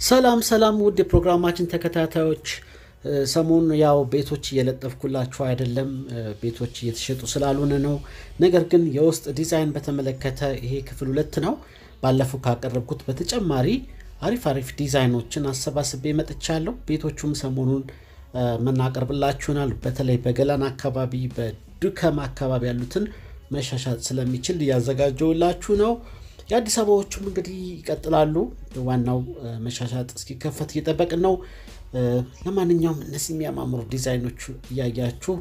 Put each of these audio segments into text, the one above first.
ሰላም ሰላም ውድ የፕሮግራማችን ተከታታዮች ሰሞኑን ያው ቤቶች እየለጠፍኩላችሁ አይደለም፣ ቤቶች እየተሸጡ ስላልሆነ ነው። ነገር ግን የውስጥ ዲዛይን በተመለከተ ይሄ ክፍል ሁለት ነው። ባለፈው ካቀረብኩት በተጨማሪ አሪፍ አሪፍ ዲዛይኖችን አሰባስቤ መጥቻለሁ። ቤቶቹም ሰሞኑን እናቀርብላችኋለን። በተለይ በገላን አካባቢ፣ በዱከም አካባቢ ያሉትን መሻሻጥ ስለሚችል እያዘጋጀውላችሁ ነው። የአዲስ አበባዎቹም እንግዲህ ይቀጥላሉ። ዋናው መሻሻጥ እስኪከፈት እየጠበቅን ነው። ለማንኛውም እነዚህ የሚያማምሩ ዲዛይኖቹ እያያችሁ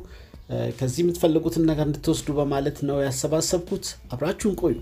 ከዚህ የምትፈልጉትን ነገር እንድትወስዱ በማለት ነው ያሰባሰብኩት። አብራችሁን ቆዩ።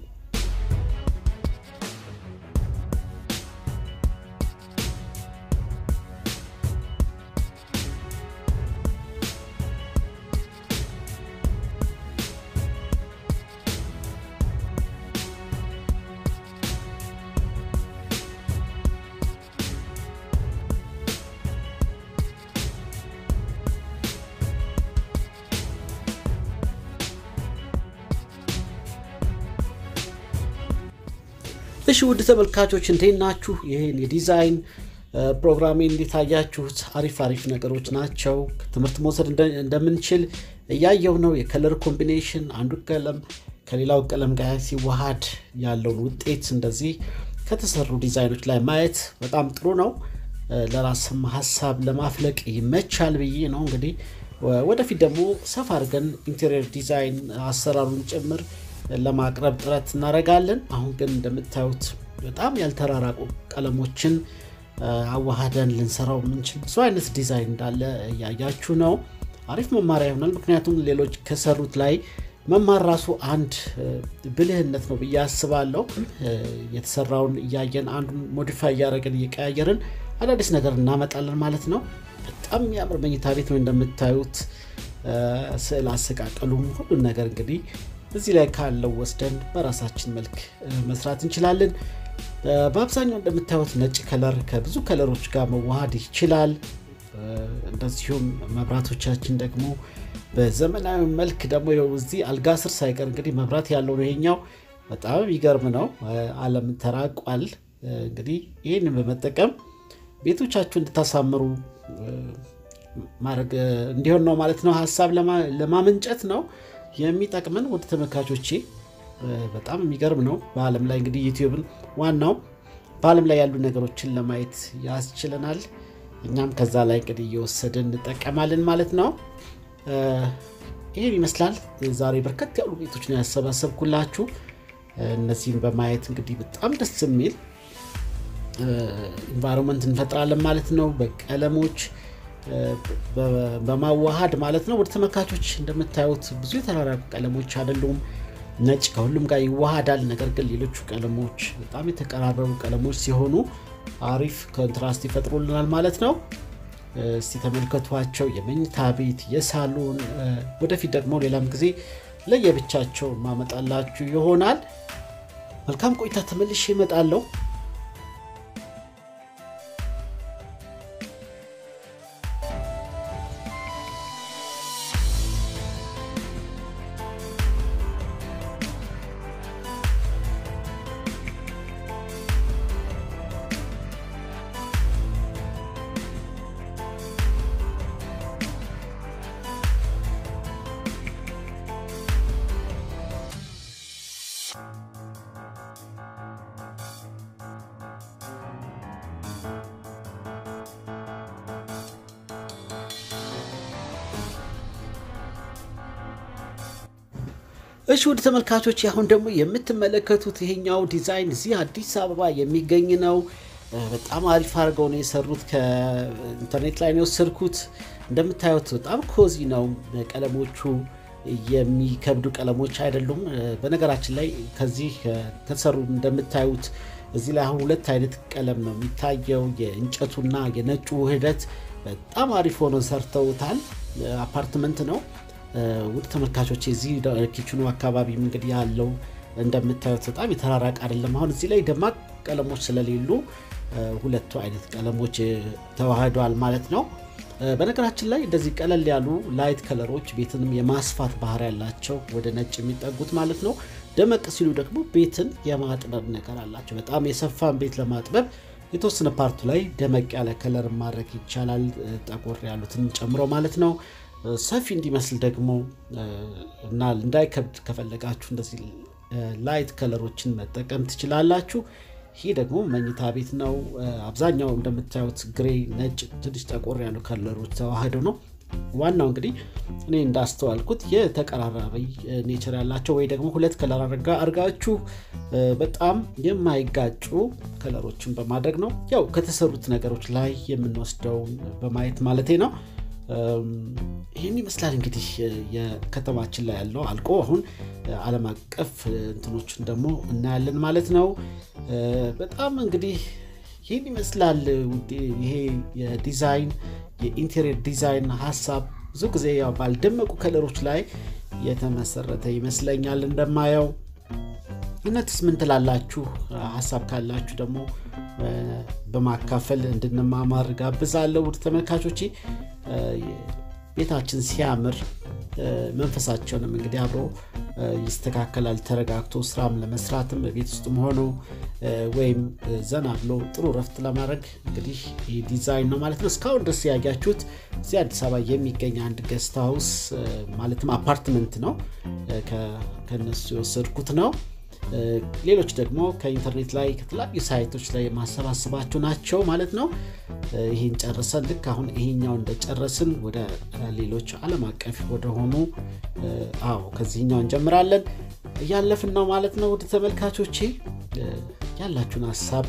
እሺ ውድ ተመልካቾች እንዴት ናችሁ? ይህን የዲዛይን ፕሮግራሜን እንዴት አያችሁት? አሪፍ አሪፍ ነገሮች ናቸው። ትምህርት መውሰድ እንደምንችል እያየው ነው። የ color combination አንዱ ቀለም ከሌላው ቀለም ጋር ሲዋሃድ ያለውን ውጤት እንደዚህ ከተሰሩ ዲዛይኖች ላይ ማየት በጣም ጥሩ ነው። ለራስም ሀሳብ ለማፍለቅ ይመቻል ብዬ ነው። እንግዲህ ወደፊት ደግሞ ሰፋ አድርገን interior design አሰራሩን ጭምር ለማቅረብ ጥረት እናደርጋለን። አሁን ግን እንደምታዩት በጣም ያልተራራቁ ቀለሞችን አዋሃደን ልንሰራው የምንችል ብዙ አይነት ዲዛይን እንዳለ እያያችሁ ነው። አሪፍ መማሪያ ይሆናል። ምክንያቱም ሌሎች ከሰሩት ላይ መማር ራሱ አንድ ብልህነት ነው ብዬ አስባለሁ። የተሰራውን እያየን አንዱን modify እያደረግን እየቀያየርን አዳዲስ ነገር እናመጣለን ማለት ነው። በጣም የሚያምር መኝታ ቤት ነው እንደምታዩት። ስዕል አሰቃቀሉም ሁሉን ነገር እንግዲህ እዚህ ላይ ካለው ወስደን በራሳችን መልክ መስራት እንችላለን። በአብዛኛው እንደምታዩት ነጭ ከለር ከብዙ ከለሮች ጋር መዋሃድ ይችላል። እንደዚሁም መብራቶቻችን ደግሞ በዘመናዊ መልክ ደግሞ እዚህ አልጋ ስር ሳይቀር እንግዲህ መብራት ያለው ነው። ይሄኛው በጣም የሚገርም ነው። ዓለም ተራቋል። እንግዲህ ይህንን በመጠቀም ቤቶቻችሁ እንድታሳምሩ ማድረግ እንዲሆን ነው ማለት ነው። ሀሳብ ለማመንጨት ነው የሚጠቅመን ወደ ተመልካቾቼ በጣም የሚገርም ነው። በዓለም ላይ እንግዲህ ዩቲዩብን ዋናው በዓለም ላይ ያሉ ነገሮችን ለማየት ያስችለናል። እኛም ከዛ ላይ እንግዲህ እየወሰድን እንጠቀማለን ማለት ነው። ይህን ይመስላል። ዛሬ በርከት ያሉ ቤቶች ነው ያሰባሰብኩላችሁ። እነዚህም በማየት እንግዲህ በጣም ደስ የሚል environment እንፈጥራለን ማለት ነው በቀለሞች በማዋሃድ ማለት ነው። ውድ ተመልካቾች እንደምታዩት ብዙ የተራራቁ ቀለሞች አይደሉም። ነጭ ከሁሉም ጋር ይዋሃዳል። ነገር ግን ሌሎቹ ቀለሞች በጣም የተቀራረቡ ቀለሞች ሲሆኑ አሪፍ contrast ይፈጥሩልናል ማለት ነው። እስቲ ተመልከቷቸው። የመኝታ ቤት፣ የሳሎን ወደፊት ደግሞ ሌላም ጊዜ ለየብቻቸው የማመጣላችሁ ይሆናል። መልካም ቆይታ። ተመልሼ እመጣለሁ። እሺ ውድ ተመልካቾች አሁን ደግሞ የምትመለከቱት ይሄኛው ዲዛይን እዚህ አዲስ አበባ የሚገኝ ነው። በጣም አሪፍ አድርገው ነው የሰሩት። ከኢንተርኔት ላይ ነው የወሰድኩት። እንደምታዩት በጣም ኮዚ ነው። ቀለሞቹ የሚከብዱ ቀለሞች አይደሉም። በነገራችን ላይ ከዚህ ከተሰሩ እንደምታዩት እዚህ ላይ አሁን ሁለት አይነት ቀለም ነው የሚታየው። የእንጨቱና የነጩ ውህደት በጣም አሪፍ ሆኖ ሰርተውታል። አፓርትመንት ነው። ውድ ተመልካቾች እዚህ kitchen ኡ አካባቢም እንግዲህ ያለው እንደምታዩት በጣም የተራራቀ አይደለም። አሁን እዚህ ላይ ደማቅ ቀለሞች ስለሌሉ ሁለቱ አይነት ቀለሞች ተዋህደዋል ማለት ነው። በነገራችን ላይ እንደዚህ ቀለል ያሉ light color ኦች ቤትንም የማስፋት ባህሪ ያላቸው ወደ ነጭ የሚጠጉት ማለት ነው። ደመቅ ሲሉ ደግሞ ቤትን የማጥበብ ነገር አላቸው። በጣም የሰፋን ቤት ለማጥበብ የተወሰነ part ኡ ላይ ደመቅ ያለ color ማድረግ ይቻላል፣ ጠቆር ያሉትን ጨምሮ ማለት ነው። ሰፊ እንዲመስል ደግሞ እና እንዳይከብድ ከፈለጋችሁ እንደዚህ light color ኦችን መጠቀም ትችላላችሁ። ይህ ደግሞ መኝታ ቤት ነው። አብዛኛው እንደምታዩት gray፣ ነጭ፣ ትንሽ ጠቆር ያሉ color ኦች ተዋህደው ነው። ዋናው እንግዲህ እኔ እንዳስተዋልኩት የተቀራራቢ nature ያላቸው ወይ ደግሞ ሁለት color አድርጋችሁ በጣም የማይጋጩ color ኦችን በማድረግ ነው። ያው ከተሰሩት ነገሮች ላይ የምንወስደውን በማየት ማለቴ ነው። ይህን ይመስላል እንግዲህ የከተማችን ላይ ያለው አልቆ አሁን ዓለም አቀፍ እንትኖችን ደግሞ እናያለን ማለት ነው። በጣም እንግዲህ ይህን ይመስላል ይሄ የዲዛይን የ interior design ሀሳብ ብዙ ጊዜ ያው ባልደመቁ color ኦች ላይ የተመሰረተ ይመስለኛል እንደማየው። እውነትስ ምን ትላላችሁ? ሀሳብ ካላችሁ ደግሞ በማካፈል እንድንማማር እጋብዛለሁ። ውድ ተመልካቾቼ ቤታችን ሲያምር መንፈሳችንም እንግዲህ አብሮ ይስተካከላል። ተረጋግቶ ስራም ለመስራትም ቤት ውስጥም ሆኖ ወይም ዘና ብሎ ጥሩ ረፍት ለማድረግ እንግዲህ ዲዛይን ነው ማለት ነው። እስካሁን ድረስ ያያችሁት እዚህ አዲስ አበባ የሚገኝ አንድ guest house ማለትም አፓርትመንት ነው። ከነሱ የወሰድኩት ነው። ሌሎች ደግሞ ከኢንተርኔት ላይ ከተለያዩ ሳይቶች ላይ የማሰባስባቸው ናቸው ማለት ነው። ይህን ጨርሰን ልክ አሁን ይሄኛው እንደጨረስን ወደ ሌሎች ዓለም አቀፍ ወደሆኑ አዎ ከዚህኛው እንጀምራለን እያለፍን ነው ማለት ነው። ውድ ተመልካቾቼ ያላችሁን ሀሳብ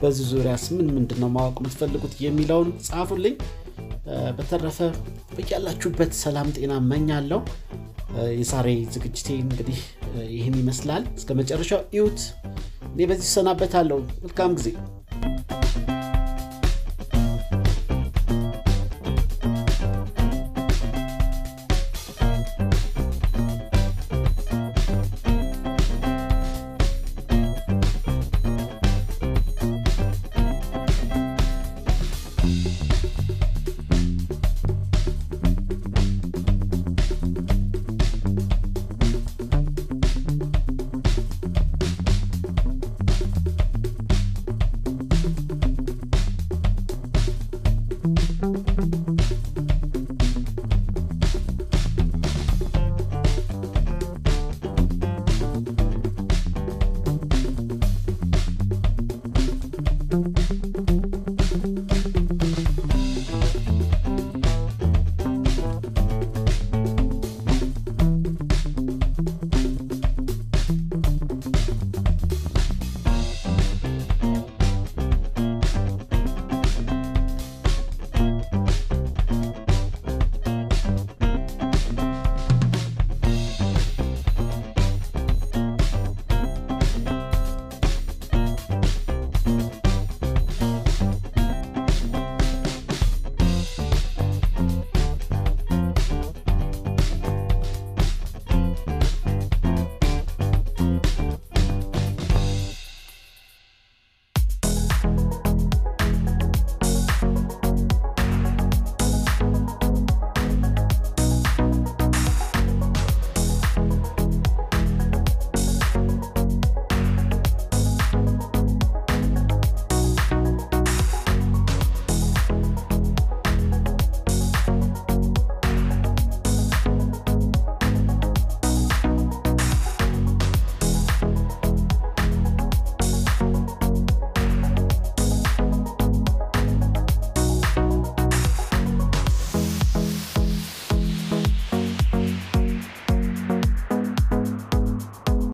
በዚህ ዙሪያስ ምን ምንድን ነው ማወቅ የምትፈልጉት የሚለውን ጻፉልኝ። በተረፈ በያላችሁበት ሰላም ጤና እመኛለሁ። የዛሬ ዝግጅቴ እንግዲህ ይህን ይመስላል። እስከ መጨረሻው እዩት። እኔ በዚህ ሰናበታለሁ። መልካም ጊዜ Thank.